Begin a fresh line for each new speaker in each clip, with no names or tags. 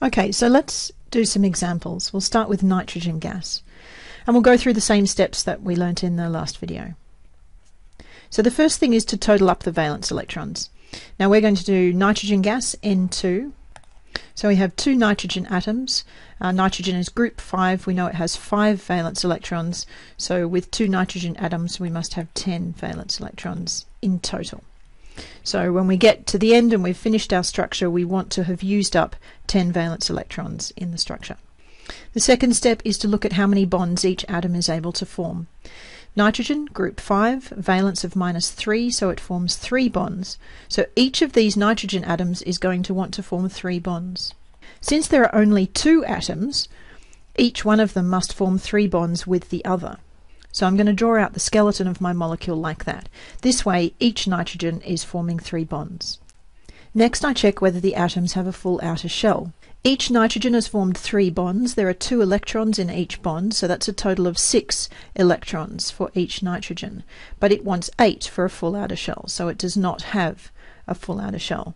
Okay, so let's do some examples. We'll start with nitrogen gas. And we'll go through the same steps that we learnt in the last video. So the first thing is to total up the valence electrons. Now we're going to do nitrogen gas N2. So we have two nitrogen atoms. Uh, nitrogen is group 5. We know it has 5 valence electrons. So with two nitrogen atoms we must have 10 valence electrons in total. So when we get to the end and we've finished our structure, we want to have used up 10 valence electrons in the structure. The second step is to look at how many bonds each atom is able to form. Nitrogen, group 5, valence of minus 3, so it forms 3 bonds. So each of these nitrogen atoms is going to want to form 3 bonds. Since there are only two atoms, each one of them must form 3 bonds with the other. So I'm going to draw out the skeleton of my molecule like that. This way each nitrogen is forming three bonds. Next I check whether the atoms have a full outer shell. Each nitrogen has formed three bonds. There are two electrons in each bond, so that's a total of six electrons for each nitrogen. But it wants eight for a full outer shell, so it does not have a full outer shell.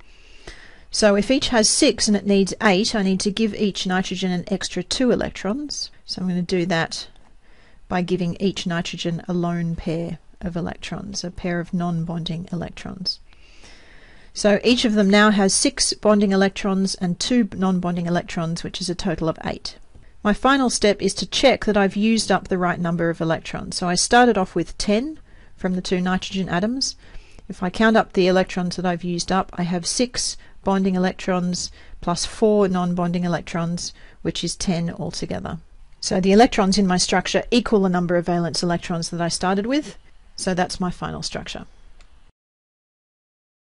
So if each has six and it needs eight, I need to give each nitrogen an extra two electrons. So I'm going to do that by giving each nitrogen a lone pair of electrons, a pair of non-bonding electrons. So each of them now has six bonding electrons and two non-bonding electrons, which is a total of eight. My final step is to check that I've used up the right number of electrons. So I started off with 10 from the two nitrogen atoms. If I count up the electrons that I've used up, I have six bonding electrons plus four non-bonding electrons, which is 10 altogether. So the electrons in my structure equal the number of valence electrons that I started with. So that's my final structure.